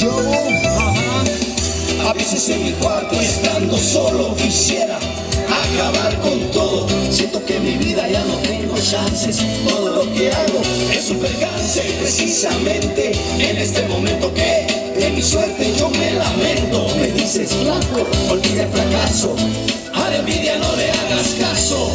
A veces en mi cuarto estando solo quisiera acabar con todo. Siento que mi vida ya no tengo chances. Todo lo que hago es un percance. Precisamente en este momento que de mi suerte yo me lamento. Me dices flaco, olvida el fracaso. A la envidia no le hagas caso.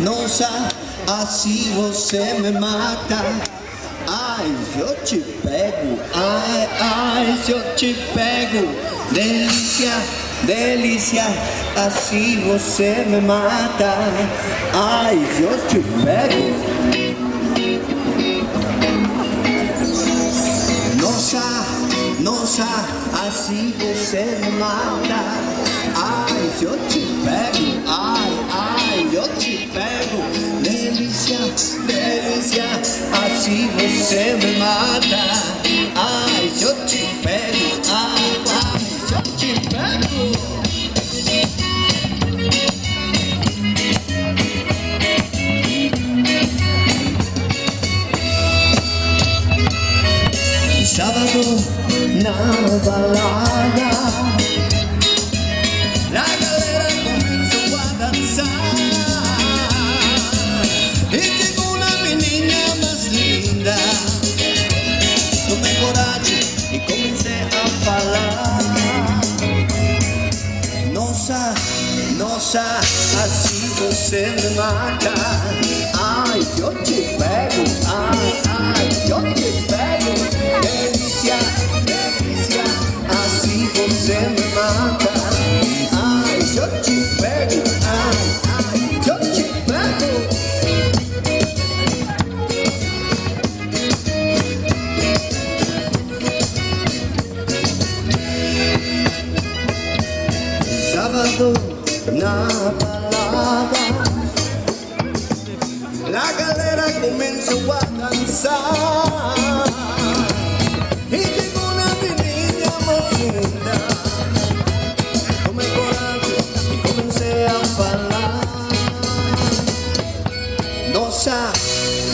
Nossa, assim você me mata. Ai, se eu te pego, ai, ai, se eu te pego. Delícia, delícia, assim você me mata. Ai, se eu te pego. Nossa, nossa, assim você me mata. Ai, se eu te pego, você me mata. Ai, se te pego, ai, ai, se te pego. Sábado na balada Nossa, nossa, assim você me mata. Ai, eu te pego, La galera comenzó a danzar. Y llegó una niña muy linda Tomé coraje y comencé a falar. Nossa,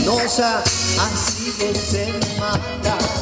nossa, assim você me mata